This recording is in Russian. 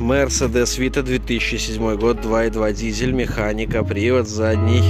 Мерседес Вита 2007 год, 2.2 дизель, механика, привод задний.